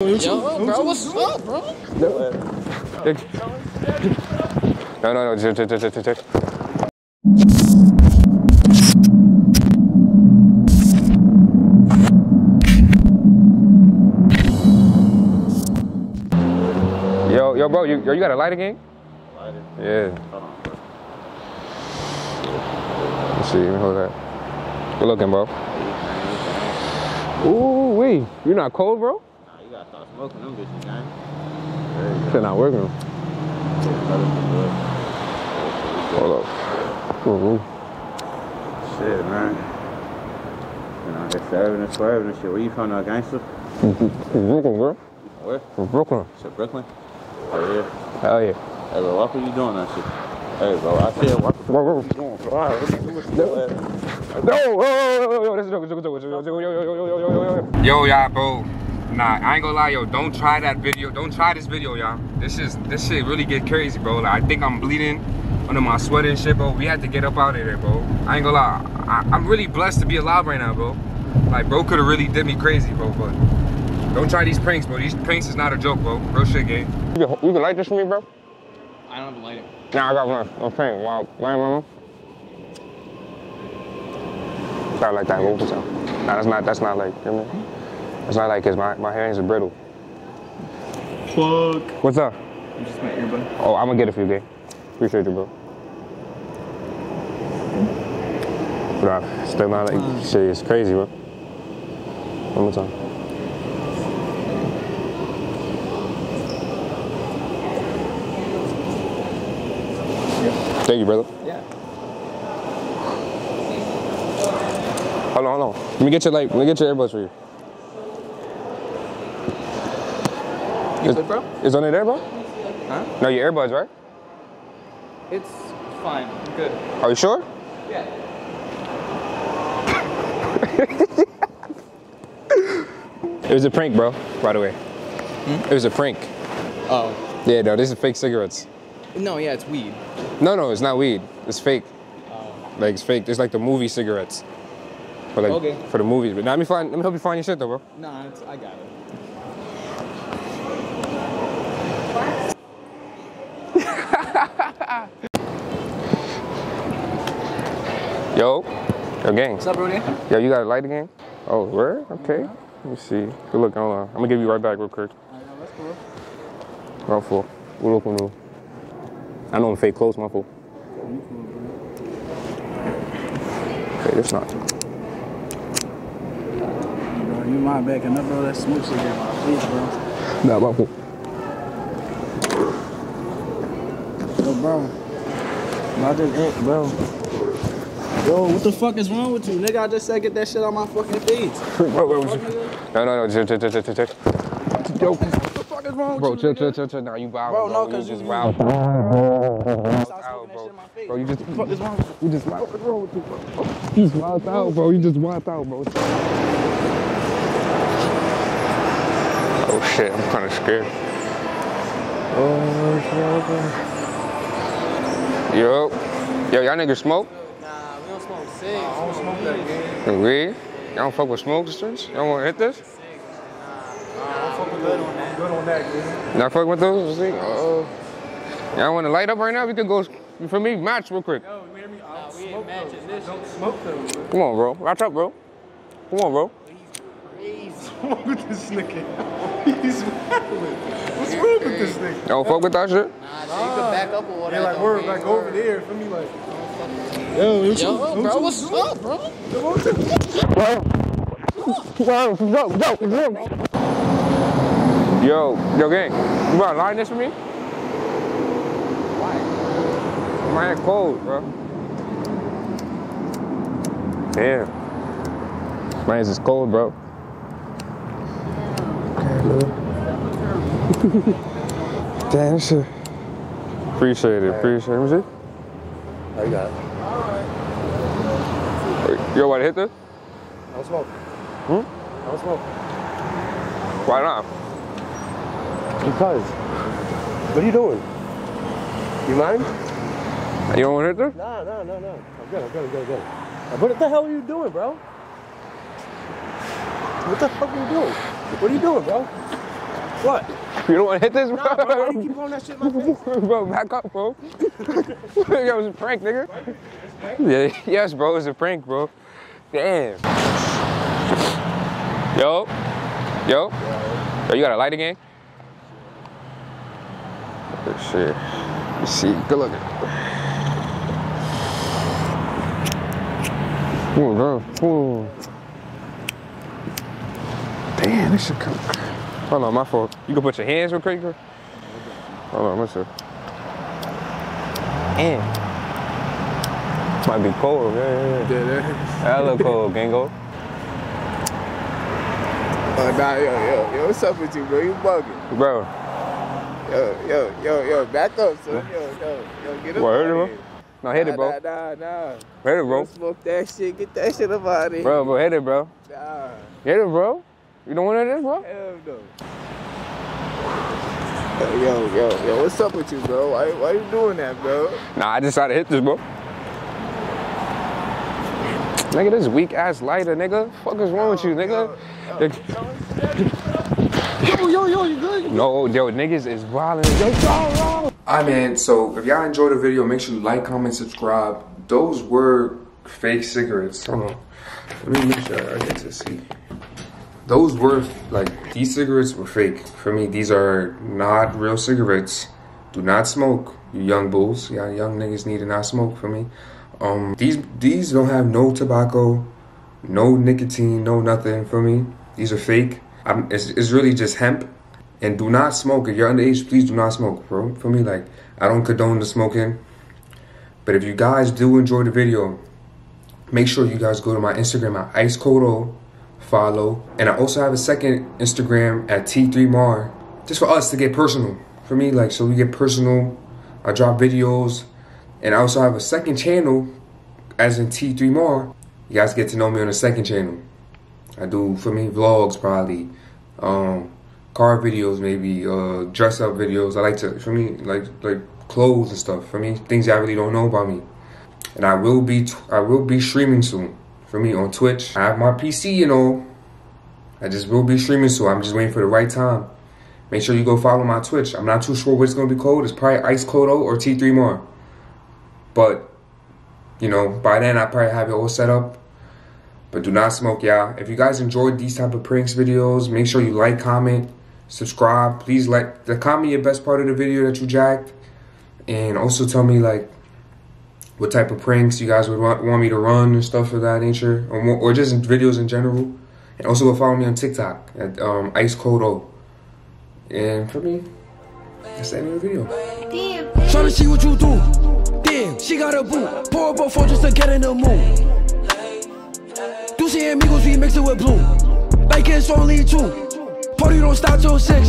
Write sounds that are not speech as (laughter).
Yo, bro, what's up, bro? No, no, no, chill, chill, chill, chill, chill. Yo, yo, bro, you, yo, you got a lighter again? Lighter. Yeah. Hold on. Let's see, let me hold that. Good looking, bro. Ooh, wee. You're not cold, bro? You gotta start smoking them bitches, man. Shit not working. Hold up. Ooh, Shit, man. You know, they're serving and swerving and shit. Where you from, now, gangster? Brooklyn, bro. Where? From Brooklyn. Shit, Brooklyn? Oh, yeah. Hell yeah. Hey, bro, what are you doing that shit? Hey, bro, I said, what the fuck are you doing, bro? All right, what you doing? No, yo, yo, yo, yo, this is a joke, joke, joke, joke, joke, yo, yo, yo, yo, yo, yo, yo, yo. Yo, y'all, bro. Nah, I ain't gonna lie, yo. Don't try that video. Don't try this video, y'all. This is this shit really get crazy, bro. Like, I think I'm bleeding under my sweat and shit, bro. We had to get up out of there, bro. I ain't gonna lie. I, I'm really blessed to be alive right now, bro. Like, bro could have really did me crazy, bro. But don't try these pranks, bro. These pranks is not a joke, bro. Real shit, gang. You can, you can light this for me, bro? I don't have a lighter. Nah, I got one. I'm prank. Wow, light, mama. Not like that. What was that? Nah, that's not. That's not like. You know I? That's not like, cause my my hands are brittle. Fuck. What's up? You just my earbud. Oh, I'm gonna get a few, gang. Appreciate you, bro. Uh, still not like shit. It's crazy, bro. One more time. Thank you, brother. Yeah. Hold on, hold on. Let me get your like, let me get your earbuds for you. You good, bro? Is on it there, bro? Huh? No, your earbuds, right? It's fine. I'm good. Are you sure? Yeah. (laughs) It was a prank, bro. By the way, hmm? it was a prank. Oh. Yeah, no, this is fake cigarettes. No, yeah, it's weed. No, no, it's not weed. It's fake. Oh. Like it's fake. It's like the movie cigarettes. For like Okay. for the movies. But now let me find. Let me help you find your shit though, bro. Nah, it's, I got it. Yo, yo, gang. What's up, Rudy? Yo, you got a light again? Oh, where? Okay. Let me see. Good look. Hold on. I'm gonna give you right back real quick. that's cool. Right for. We'll look on I know I'm fake close, my fault. Okay, that's not. Bro, you mind backing up, bro? That smoke shit in my face, bro. Nah, my fault. Yo, bro. I just ate, bro. Yo, what the fuck is wrong with you? Nigga, I just said get that shit on my fucking face. Bro, bro, bro, no, no, no, chill, chill, chill, chill, chill, chill. Yo, What the fuck is wrong bro, with chill, you? chill, chill, chill. Nah, you wild, Bro, Bro, no, You 'cause just you- wild. Stop Out, bro. shit in my face. Bro, you just, What the fuck is wrong with you? you just wild. What's wrong with you, bro? You just wild out, bro. You just wild out, bro. Oh shit, I'm kind of scared. Oh shit. Yo, yo, y'all niggas smoke? Nah, we don't smoke cigs. I don't smoke that game. Weed? Y'all don't fuck with smoke distance? Y'all wanna hit this? Good on that, dude. Y'all fuck with those? See? Uh, y'all wanna light up right now? We could go, for me, match real quick. Yo, you hear me? Nah, we ain't matching this shit. Smoke them, bro. Come on, bro. Watch up, bro. Come on, bro. What's wrong with this nigga? (laughs) He's wildin'. What's wrong with this nigga? Y'all fuck with that shit? Nah, so you can back up or whatever. Yeah, like we're like over there, feel me? Like, yo, Yo, bro, what's up, bro? What you- Yo, yo, yo, yo. Gang. You about to line this for me? Why? My hand cold, bro. Damn. My hands is cold, bro. Damn, this shit. Appreciate it, appreciate it. Let me see. Oh, you got it. Yo, want to hit this? Don't smoke. Hmm? Don't smoke. Why not? Because. What are you doing? You mind? You don't want to hit this? Nah, nah, nah, nah. I'm good, I'm good, I'm good, I'm good. What the hell are you doing, bro? What the fuck are you doing? What are you doing, bro? What? You don't want to hit this, bro? Nah, bro, why you keep on that shit in my face? (laughs) bro, back up, bro. (laughs) It was a prank, nigga. Yeah, (laughs) yes, bro, it was a prank, bro. Damn. Yo, yo, yo, you got a light again? Good shit. You see, good looking. Ooh, bro. Ooh. Damn, this shit come. Hold on, my fault. You can put your hands real quick, bro. Hold on, let's see. Damn. Might be cold, yeah, yeah, yeah. Yeah, Hella (laughs) cold, Gango. Oh, uh, nah, yo, yo, yo, what's up with you, bro? You bugging. Bro, Yo, yo, yo, yo, back up, son. Yo, yo, yo, get up What, out hit it, of bro? no, hit it, bro. Nah, nah, nah. Hit it, Bro. bro. Smoke that shit. Get that shit up out of here. Bro, bro, hit it, bro. Nah, Hit it, bro. You don't want this, bro? hell no. Yo, yo, yo, yo, what's up with you, bro? Why, why you doing that, bro? Nah, I decided to hit this, bro. Nigga, this weak ass lighter, nigga. Fuck is wrong with you, nigga? Yo, yo, yo, you good? No, yo, niggas is violent. Yo, yo, yo. Alright, man. So if y'all enjoyed the video, make sure you like, comment, subscribe. Those were fake cigarettes. Hold on. Let me make sure I get to see. Those were like these cigarettes were fake. For me, these are not real cigarettes. Do not smoke, you young bulls. Y'all young niggas need to not smoke for me. Um, these these don't have no tobacco, no nicotine, no nothing for me. These are fake. I'm, it's, it's really just hemp. And do not smoke. If you're underage, please do not smoke, bro. For me, like, I don't condone the smoking. But if you guys do enjoy the video, make sure you guys go to my Instagram at Icecoldo, follow. And I also have a second Instagram at T3Marr, just for us to get personal. For me, like, so we get personal. I drop videos. And I also have a second channel, as in T3Marr. You guys get to know me on the second channel. I do, for me, vlogs probably, um, car videos maybe, uh, dress up videos. I like to, for me, like, like clothes and stuff. For me, things y'all really don't know about me. And I will be, I will be streaming soon. For me on Twitch. I have my PC, you know. I just will be streaming soon. I'm just waiting for the right time. Make sure you go follow my Twitch. I'm not too sure what it's gonna be called. It's probably Ice Cold O or T3Marr. But, you know, by then I probably have it all set up. But do not smoke, y'all. If you guys enjoyed these type of pranks videos, make sure you like, comment, subscribe. Please like, the comment your best part of the video that you jacked. And also tell me, like, what type of pranks you guys would want, want me to run and stuff of that nature. Or, more, or just videos in general. And also go follow me on TikTok at um, Ice Cold O. And for me, that's the end of the video. Tryna see what you do. Damn, she got a boot. Pour up a four just to get in the mood. Dulce amigos, we mix it with blue. Like it's only two. Party don't stop till six.